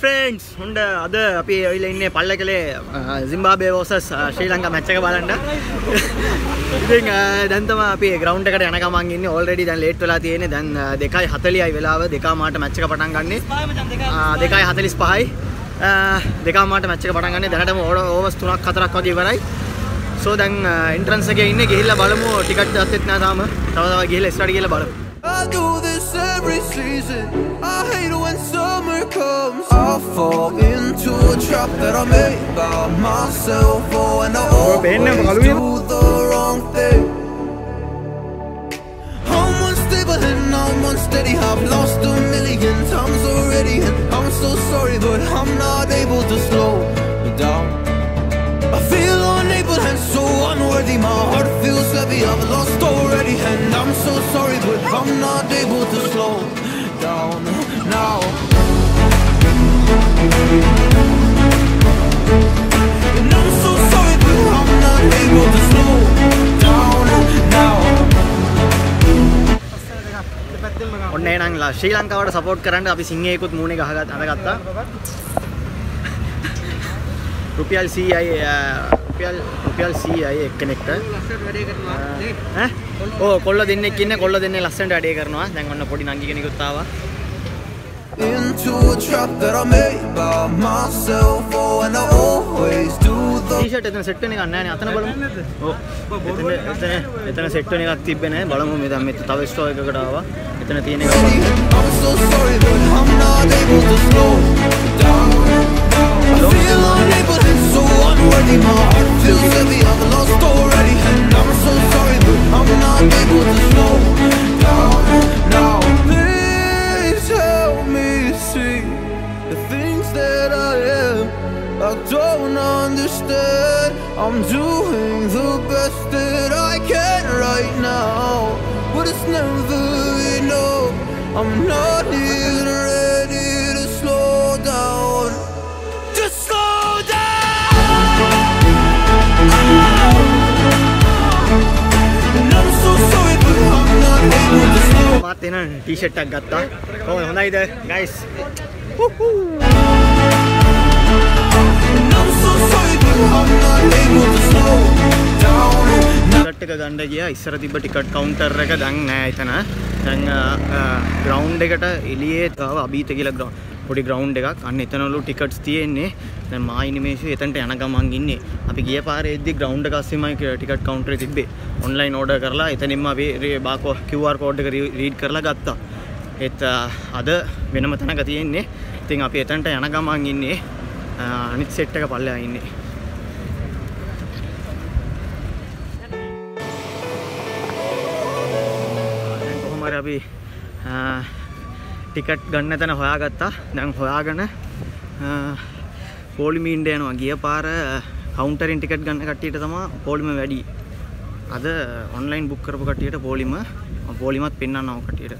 ෆ්‍රේන්ඩ්ස් හොන්ඩ අද අපි ඔයිල ඉන්නේ පල්ල කළේ සිම්බාබේ වෝසස් ශ්‍රී ලංකා මැච්චක බලන්න. ඉතින් දැන්තම අපි ග්‍රවන්් එකට යනකමන් ඉන්න. ඕල්රෙඩි දැන් ලේට් වෙලා තියෙන දැන් දෙකයි හතලියයි වෙලාව. දෙකා මාට මැච්චක පටන් ගන්නේ. දෙකයි හතලිස් පහයි. දෙකා මාට මැච්චක පටන් ගන්නේ. දැනටම ඕඩ ඕවස් තුනක් හතරක් වගේ ඉවරයි. සෝ දැන් එන්ට්‍රන්ස් එකේ ඉන්නේ. ගිහිල්ලා බලමු. ටිකට් ගත්තෙත් නෑ තාම. තව තව ගිහිල්ලා ස්ටාර්ට් ගිහිල්ලා බලමු. I do this every season. I hate when summer comes. I fall into a trap that I made by myself. Oh, and I always do the wrong thing. I'm unstable and I'm unsteady. I've lost a million times already. And I'm so sorry but I'm not able to slow down. I feel so unworthy. My heart feels heavy. I've lost already, and I'm so sorry, but I'm not able to slow down now. And I'm so sorry, but I'm not able to slow down now. ඔන්න එනම් ලා ශ්‍රී ලංකාවට support කරන්න අපි සිංහයකුත් මූුණේ ගහගත් අදගත්තා රුපියල් සීයි රුපියල් රුපියල් සීයි එක්කනෙක්ට. ඈ? ඕ කොල්ල දෙන්නෙක් ඉන්න කොල්ල දෙන්නේ ලස්සනට වැඩේ කරනවා. දැන් ඔන්න පොඩි නංගි කෙනෙකුත් ආවා. Into a trap that I made by myself. Oh, and I always do the t-shirt එතන සෙට් වෙන එකක් නැහැ නේ. අතන බලමු. ඔව් එතන එතන සෙට් වෙන එකක් තිබ්බේ නැහැ. බලමු මේ දැන් මෙතන තව ස්ටෝර් එකකට ආවා. එතන තියෙන එක. I'm so sorry, but I'm not able to slow down. Feel unable and so unworthy. My heart feels heavy. I've lost already, and I'm so sorry, but I'm not able to now. Please help me see the things that I am. I don't understand. I'm doing the best that I can right now, but it's never enough. I'm not even මාත් එන T-shirt එකක් ගත්තා කොහොමද හොඳයිද guys And I'm so sorry, but I'm not able to slow down. Ticket එක ගන්න ගියා. ඉස්සර තිබ්බ ටිකට් කවුන්ටර් එක දැන් නෑ එතන. දැන් ග්‍රවුන්ඩ් එකට එළියේ තව අභීත කියලා ග්‍රවුන්ඩ් පොඩි ග්‍රවුන්ඩ් එකක්. අන්න එතනලු ටිකට්ස් තියෙන්නේ. දැන් මා ඉනිමේෂු එතනට යන ගමන් ඉන්නේ. අපි ගිය පාරේ එද්දි ග්‍රවුන්ඩ් එක අස්සෙමයි ටිකට් කවුන්ටරේ තිබ්බේ. ඔන්ලයින් ඕඩර් කරලා එතනින්ම අපි බාකෝ QR කෝඩ් එක රීඩ් කරලා ගත්තා. ඒත් අද වෙනම තැනක තියෙන්නේ. ඉතින් අපි එතනට යන ගමන් ඉන්නේ. අනිත් සෙට් එක පල්ලෙහා ඉන්නේ. දැන් කොහොම හරි අපි ටිකට් ගන්න තැන හොයාගත්තා. දැන් හොයාගෙන පෝලිමීන්ට යනවා. ගිය පාර කවුන්ටරින් ටිකට් ගන්න කට්ටියට තමා පෝලිම වැඩි. අද ඔන්ලයින් බුක් කරපු කට්ටියට පෝලිම පෝලිමත් පෙන්වන්න ඕන කට්ටියට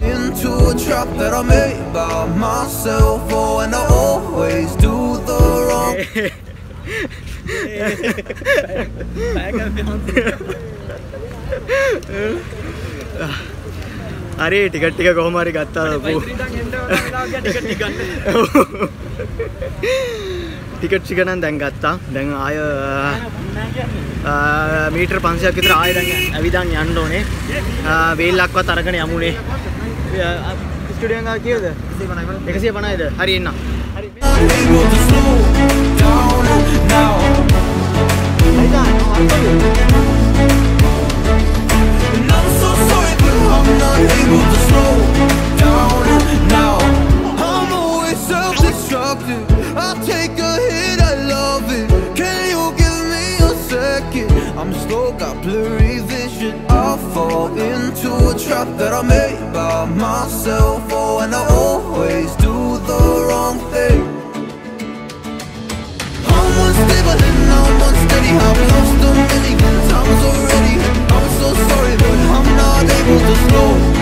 Into a trap that I made by myself. Oh, and I always do the wrong. හරි ටිකට් ටික කොහොම හරි ගත්තා ටිකට් ටික නම් දැන් ගත්තා දැන් ආය මීටර් 500ක් විතර ආය දැන් ඇවිදන් යන්න ඕනේ. වේල්ලක්වත් අරගෙන යමුනේ. ස්ටුඩියෝ එක කීයද 150යිද හරි එන්න. හරි Not able to slow I'm slow, got blurry vision. I fall into a trap that I made by myself. Oh, and I always do the wrong thing. I'm unstable and I'm unsteady. I've lost a million times already. I'm so sorry, but I'm not able to slow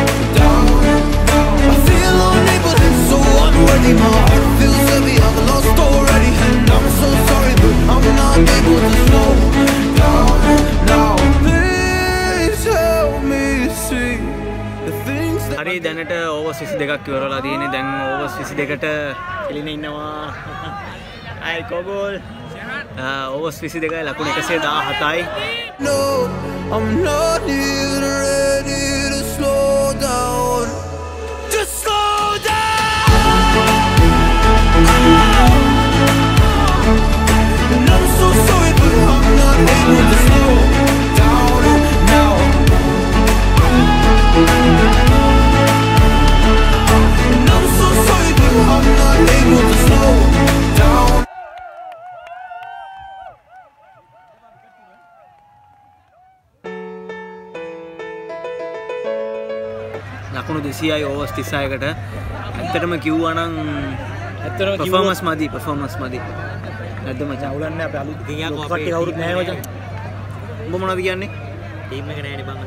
overs 22ක් ඉවරලා තියෙන්නේ. දැන් overs 22ට එළින ඉන්නවා. අයි කොගෝල්. Overs 22යි ලකුණු 117යි. No, I'm not even 200යි overs 36කට. ඇත්තටම කිව්වනම් ඇත්තටම පර්ෆෝමන්ස් මදි පර්ෆෝමන්ස් මදි. නැද්ද මචං? අවුලන්නේ අපේ අලුත් ගියක් ලොකු අපේ කට්ටිය කවුරුත් නැහැ මචං උඹ මොනවද කියන්නේ? ටීම් එක නෑනේ බං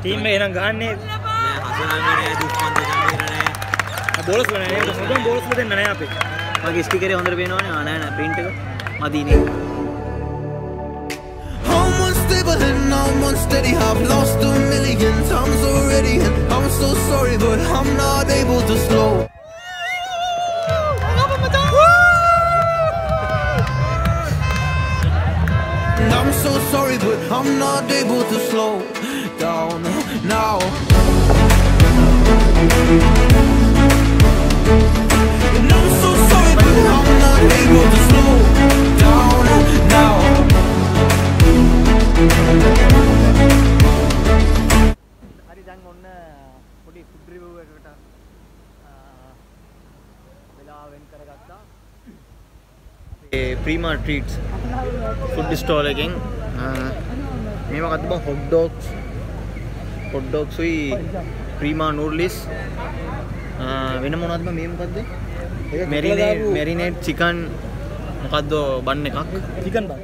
ටීම් එක එනම් ගහන්නේ නෑ හසුනාංග නෑ දුෂ්මන්ත ජම්බීර නෑ බෝලස් බෝලස් දෙන්න නෑ අපේ මගේ ස්ටිකරේ හොඳට පේනවනේ. ආ නෑ නෑ print එක. මදිනේ. Unsteady. I've lost a million times already, and I'm so sorry, but I'm not able to slow. And I'm so sorry, but I'm not able to slow down now. And I'm so sorry, but I'm not able to slow down now. Prima treats food stall එකෙන්. මේ මොකක්ද බං hot dogs hot dogs උයි Prima noodles වෙන මොනවද බං මේ මොකද්ද? මෙරිනේට් මෙරිනේට් චිකන් මොකද්ද බන් එකක්. චිකන් බං.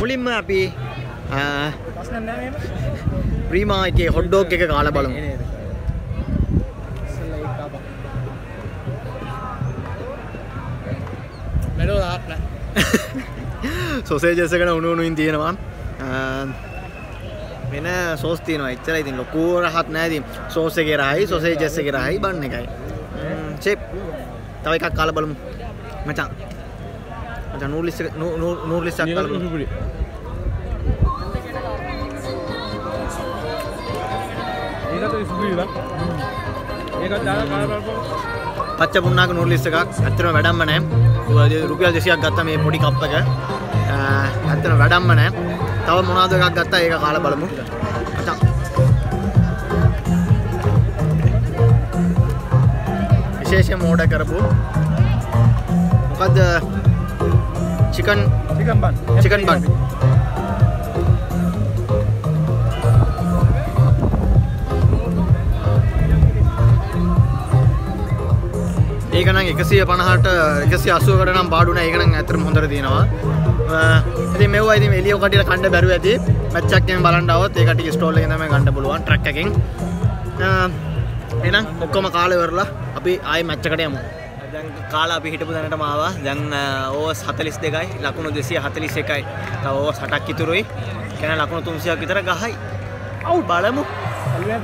මුලින්ම අපි ප්‍රශ්න නෑ එහෙම ප්‍රීමා එකේ හොට් ඩොග් එක කාලා බලමු. මෙලෝ දාත් නෑ සොසේජස් එකට උණු උණුින් තියෙනවා. වෙන සෝස් තියෙනවා. එච්චරයි ඉතින් ලොකු රහත් නෑ ඉතින්. සෝස් එකේ රහයි සොසේජස් එකේ රහයි බන් එකයි. චෙප් තව එකක් කාලා බලමු. මචං. මචං නූඩ්ලිස් එක නූඩ්ලිස් එකක් කාලා බලමු ඒකත් සුපිරි බං ඒකත් දාලා කාලා බලපන්. පච්ච පුන්නාක නූඩ්ලිස් එකක්. ඇත්තටම වැඩක්ම නෑ. රුපියල් රුපියල් 200ක් ගත්තා මේ පොඩි කප් එක. ඇත්තටම වැඩක්ම නෑ. තව මොනවද එකක් ගත්තා? ඒක කාලා බලමු. මචං. විශේෂයෙන් ඕඩර් කරපු. මොකද්ද? චිකන් චිකන් බන් චිකන් බන් ඒකනම් එකසිය පණහට එකසි අසුවකට නම් පාඩුන ඒකනම් ඇතරම හොඳර තියෙනවා. ඉති මෙවා ඉති එලියෝ කටියට කණ්ඩ බැරුව ඇති. මච්චක්කෙන් බලන්ඩාවත් ඒකට ස්ටෝල්ල තම ගණඩ පුළුවන් ට්‍රක් එකින්. එනම් ඔක්කොම කාලවරලා අපි ආය මච්චකට යමු. දැන් කාලා අපි හිටපු දැනට මාව දැන් ඕස් හතලිස් දෙකයි. ලකුණු දෙසිය හතලිස් එකයි. තව ඕ සටක් ඉතුරුයි. කැන ලකුණු තුන්සියක් විතර ගහයි. අවු බලමු. අල්ලුවේ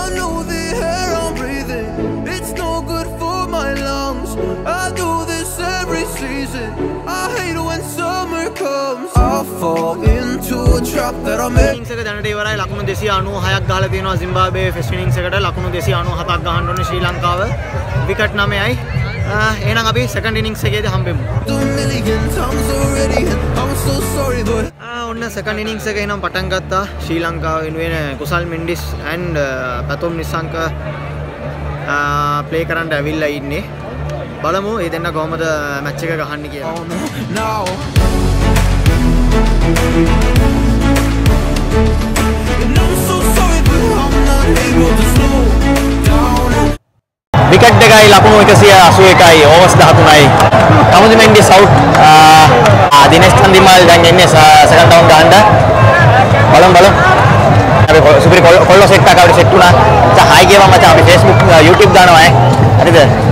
I know the air I'm breathing, it's no good for my lungs. I do this every season. I hate when summer comes. I fall into a trap that I made. ඉනිංස් එක දැනට ඉවරයි ලකුණු 296ක් ගහලා තියෙනවා සිම්බාබ්වේ ෆෙස්ට් ඉනිංස් එකට ලකුණු 297ක් ගහන්න ඕනේ ශ්‍රී ලංකාව විකට් 9යි එහෙනම් අපි සෙකන්ඩ් ඉනිංස් එකේදී හම්බෙමු A million times already, I'm so sorry, but ඔන්න සෙකන්ඩ් ඉනිංස් එක එනම් පටන් ගත්තා. ශ්‍රී ලංකාව වෙනුවෙන් Kusal Mendis and uh, Pathum Nissanka uh, play කරන්න ඇවිල්ලා ඉන්නේ. බලමු ඒ දෙන්න කොහමද මැච් එක ගහන්න කියලා. Oh, විකට් එකයි ලකුණු 181යි ඕවර්ස් 13යි කමුදිමෙන්ගේ සවුට් දිනේෂ් චන්දිමාල් දැන් එන්නේ සෙකන්ඩ් ඩවුන් ගන්න බලමු බලමු අපි කො- සුපිරි කොල්ල- කොල්ලෝ සෙට් එකක් අපිට සෙට් වුණා මචං හයි ගේවා මචං අපි Facebook YouTube දානවා ඈ හරිද?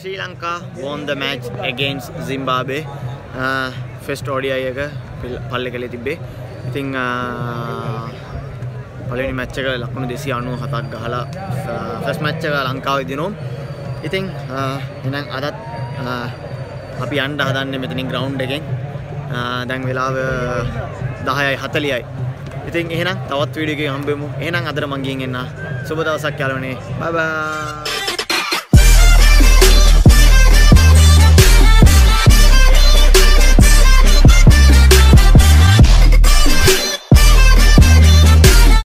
Sri Lanka won the match against Zimbabwe first ෝඩියයි එක පල්ල කළේ තිබ්බේ. ඉතිං uh, පලනි මච්චක ලක්ුණු දෙසි අනු හතක් ගහලා uh, ෆස් මච්චක ලංකාව දිනම් ඉතිං uh, එනම් අදත් අපි අන්ඩ හදන්න මෙතනින් ග්‍රවන්් එකෙන්. දැන් වෙලාව දහයයි හතලියයි. ඉතින් එහෙනම් තවත් වීඩියක හම්බෙමු. එහෙනම් අදර මංගින් එන්න. සුබ දවසක් යාලනේ බබා